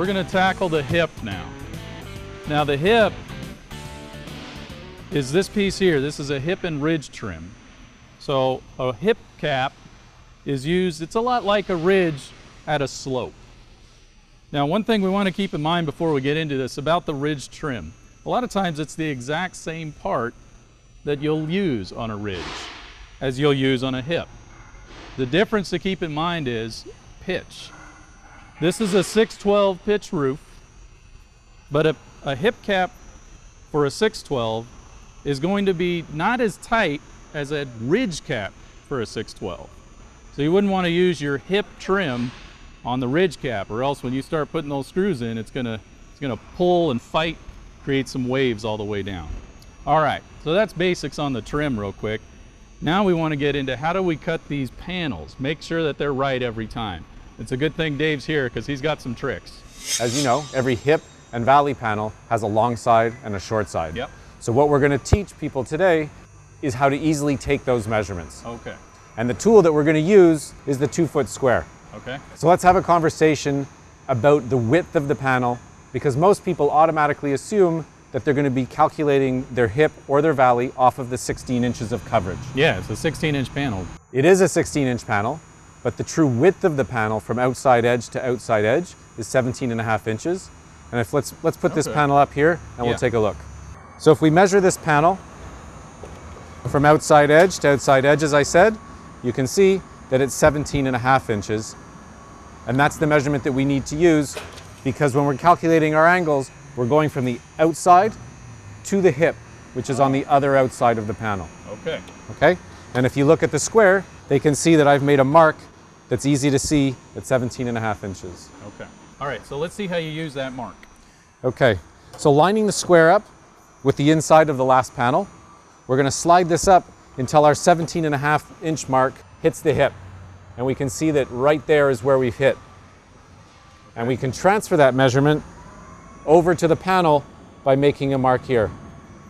we're gonna tackle the hip now. Now the hip is this piece here. This is a hip and ridge trim. So a hip cap is used, it's a lot like a ridge at a slope. Now one thing we want to keep in mind before we get into this about the ridge trim. A lot of times it's the exact same part that you'll use on a ridge as you'll use on a hip. The difference to keep in mind is pitch. This is a 612 pitch roof, but a, a hip cap for a 612 is going to be not as tight as a ridge cap for a 612. So you wouldn't want to use your hip trim on the ridge cap or else when you start putting those screws in, it's gonna, it's gonna pull and fight, create some waves all the way down. All right, so that's basics on the trim real quick. Now we want to get into how do we cut these panels, make sure that they're right every time. It's a good thing Dave's here because he's got some tricks. As you know, every hip and valley panel has a long side and a short side. Yep. So what we're going to teach people today is how to easily take those measurements. Okay, And the tool that we're going to use is the two foot square. okay. So let's have a conversation about the width of the panel because most people automatically assume that they're going to be calculating their hip or their valley off of the 16 inches of coverage. Yeah, it's a 16 inch panel. It is a 16 inch panel, but the true width of the panel from outside edge to outside edge is 17 and a half inches. And if let's, let's put this panel up here and Yeah. we'll take a look. So if we measure this panel from outside edge to outside edge, as I said, you can see that it's 17 and a half inches. And that's the measurement that we need to use because when we're calculating our angles, we're going from the outside to the hip, which is on the other outside of the panel Okay. okay? And if you look at the square, they can see that I've made a mark that's easy to see at 17 and a half inches. Okay. All right, so let's see how you use that mark. Okay, so lining the square up with the inside of the last panel, we're gonna slide this up until our 17 and a half inch mark hits the hip. And we can see that right there is where we've hit. And we can transfer that measurement over to the panel by making a mark here.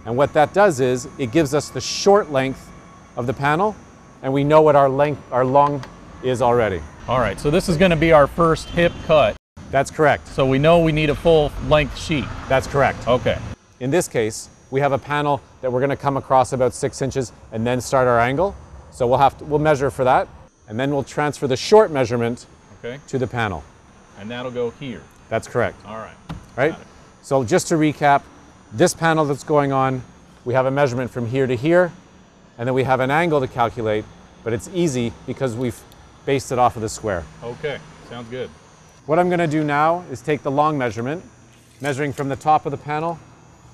And what that does is it gives us the short length of the panel and we know what our length, our long is already. All right, so this is gonna be our first hip cut. That's correct. So we know we need a full length sheet. That's correct. Okay. In this case, we have a panel that we're going to come across about six inches and then start our angle. So we'll have to, we'll measure for that, and then we'll transfer the short measurement Okay. to the panel. And that'll go here. That's correct, All right. right? So just to recap, this panel that's going on, we have a measurement from here to here, and then we have an angle to calculate, but it's easy because we've based it off of the square. Okay. Sounds good. What I'm going to do now is take the long measurement, measuring from the top of the panel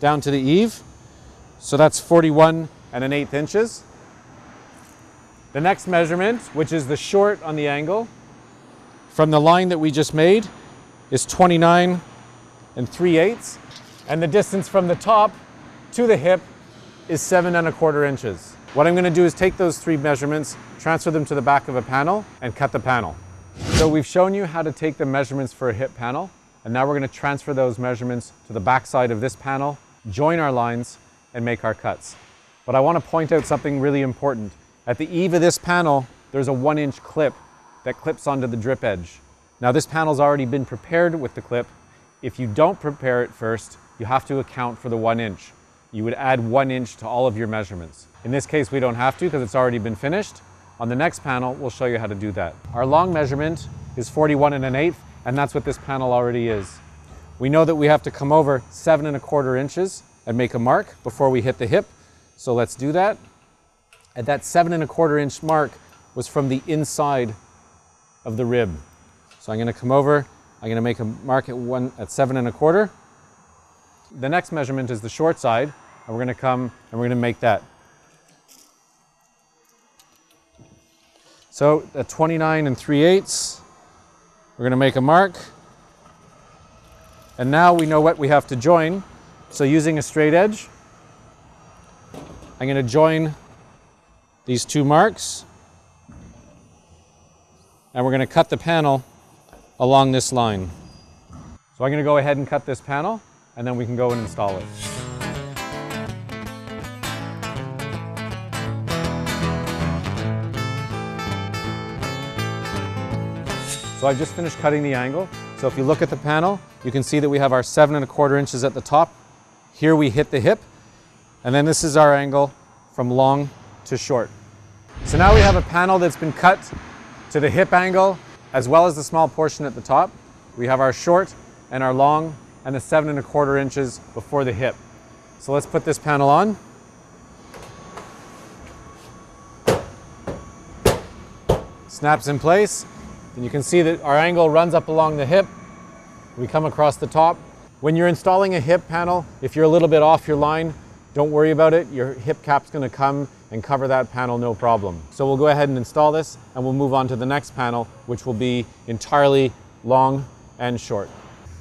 down to the eave. So that's 41 and an eighth inches. The next measurement, which is the short on the angle, from the line that we just made, is 29 and 3 eighths. And the distance from the top to the hip is seven and a quarter inches. What I'm going to do is take those three measurements, transfer them to the back of a panel, and cut the panel. So we've shown you how to take the measurements for a hip panel, and now we're going to transfer those measurements to the back side of this panel, join our lines, and make our cuts. But I want to point out something really important. At the eave of this panel, there's a one inch clip that clips onto the drip edge. Now this panel's already been prepared with the clip. If you don't prepare it first, you have to account for the one inch. You would add one inch to all of your measurements. In this case, we don't have to because it's already been finished. On the next panel, we'll show you how to do that. Our long measurement is 41 and an eighth, and that's what this panel already is. We know that we have to come over seven and a quarter inches and make a mark before we hit the hip. So let's do that. And that seven and a quarter inch mark was from the inside of the rib. So I'm gonna come over, I'm gonna make a mark at one at seven and a quarter. The next measurement is the short side, and we're gonna come and we're gonna make that. So at 29 and 3 eighths, we're gonna make a mark. And now we know what we have to join. So using a straight edge, I'm gonna join these two marks. And we're gonna cut the panel along this line. So I'm gonna go ahead and cut this panel, and then we can go and install it. So I just finished cutting the angle. So if you look at the panel, you can see that we have our seven and a quarter inches at the top. Here we hit the hip, and then this is our angle from long to short. So now we have a panel that's been cut to the hip angle as well as the small portion at the top. We have our short and our long and the seven and a quarter inches before the hip. So let's put this panel on. Snaps in place. And you can see that our angle runs up along the hip. We come across the top. When you're installing a hip panel, if you're a little bit off your line, don't worry about it. Your hip cap's gonna come and cover that panel no problem. So we'll go ahead and install this and we'll move on to the next panel, which will be entirely long and short.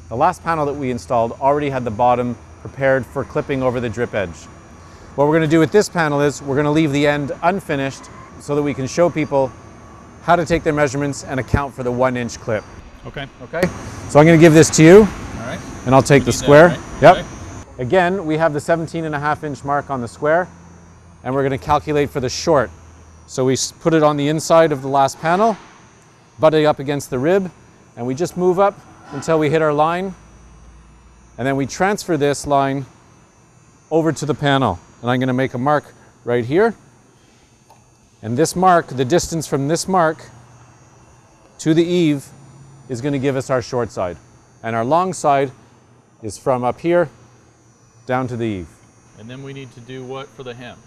The last panel that we installed already had the bottom prepared for clipping over the drip edge. What we're gonna do with this panel is we're gonna leave the end unfinished so that we can show people how to take their measurements and account for the one inch clip. Okay. Okay? So I'm gonna give this to you All right. and I'll take the need that, square. right? Yep. Okay. Again, we have the 17 and a half inch mark on the square and we're gonna calculate for the short. So we put it on the inside of the last panel, butting up against the rib, and we just move up until we hit our line. And then we transfer this line over to the panel. And I'm gonna make a mark right here. And this mark, the distance from this mark to the eave is gonna give us our short side. And our long side is from up here down to the eave. And then we need to do what for the hem?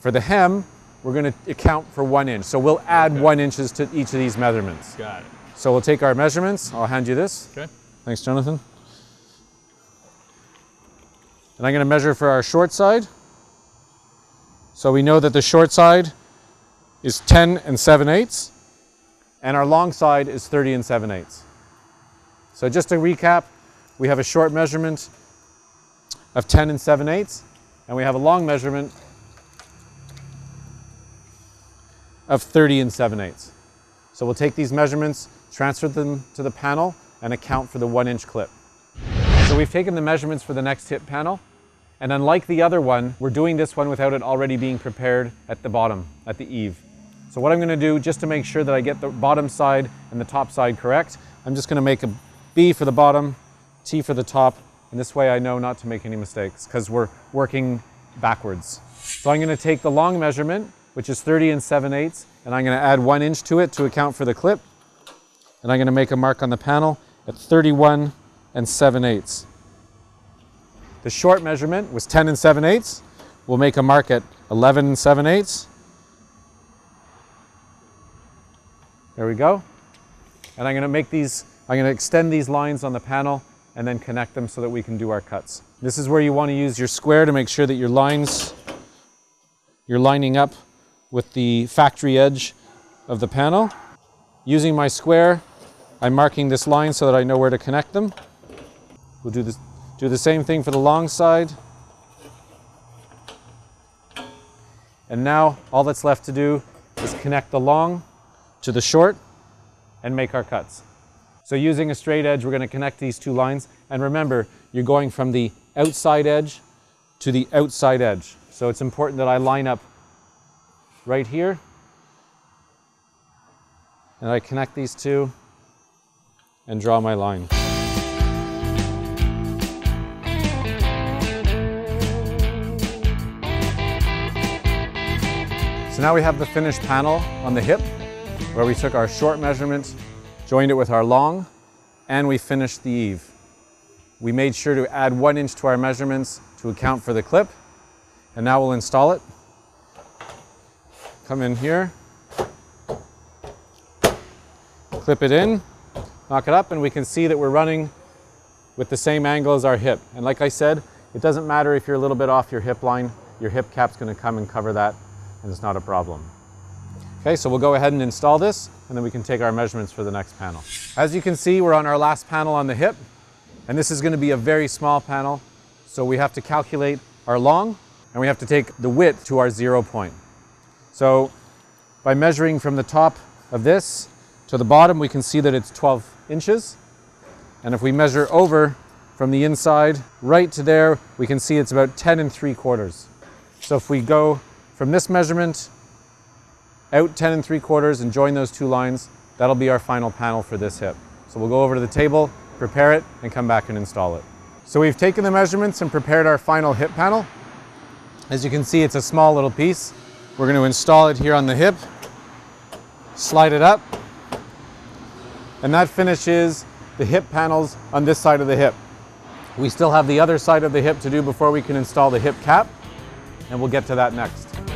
For the hem, we're going to account for one inch. So we'll add Okay. one inches to each of these measurements. Got it. So we'll take our measurements. I'll hand you this. Okay. Thanks, Jonathan. And I'm going to measure for our short side. So we know that the short side is 10 and 7 eighths, and our long side is 30 and 7 eighths. So just to recap, we have a short measurement of 10 and 7 eighths, and we have a long measurement of 30 and 7 eighths. So we'll take these measurements, transfer them to the panel, and account for the one inch clip. So we've taken the measurements for the next hip panel, and unlike the other one, we're doing this one without it already being prepared at the bottom, at the eave. So what I'm gonna do, just to make sure that I get the bottom side and the top side correct, I'm just gonna make a B for the bottom, T for the top, and this way I know not to make any mistakes, because we're working backwards. So I'm gonna take the long measurement, which is 30 and 7 eighths, and I'm gonna add one inch to it to account for the clip. And I'm gonna make a mark on the panel at 31 and 7 eighths. The short measurement was 10 and 7 eighths. We'll make a mark at 11 and 7 eighths. There we go. And I'm gonna make these, I'm gonna extend these lines on the panel and then connect them so that we can do our cuts. This is where you wanna use your square to make sure that your lines, you're lining up with the factory edge of the panel. Using my square, I'm marking this line so that I know where to connect them. We'll do, this, do the same thing for the long side. And now all that's left to do is connect the long to the short and make our cuts. So using a straight edge, we're going to connect these two lines. And remember, you're going from the outside edge to the outside edge. So it's important that I line up right here. And I connect these two and draw my line. So now we have the finished panel on the hip where we took our short measurement, joined it with our long, and we finished the eave. We made sure to add one inch to our measurements to account for the clip. And now we'll install it. Come in here, clip it in, knock it up, and we can see that we're running with the same angle as our hip. And like I said, it doesn't matter if you're a little bit off your hip line, your hip cap's gonna come and cover that, and it's not a problem. Okay, so we'll go ahead and install this, and then we can take our measurements for the next panel. As you can see, we're on our last panel on the hip, and this is gonna be a very small panel, so we have to calculate our long, and we have to take the width to our zero point. So by measuring from the top of this to the bottom, we can see that it's 12 inches. And if we measure over from the inside right to there, we can see it's about 10 and 3 quarters. So if we go from this measurement out 10 and 3 quarters and join those two lines, that'll be our final panel for this hip. So we'll go over to the table, prepare it, and come back and install it. So we've taken the measurements and prepared our final hip panel. As you can see, it's a small little piece. We're going to install it here on the hip, slide it up, and that finishes the hip panels on this side of the hip. We still have the other side of the hip to do before we can install the hip cap, and we'll get to that next.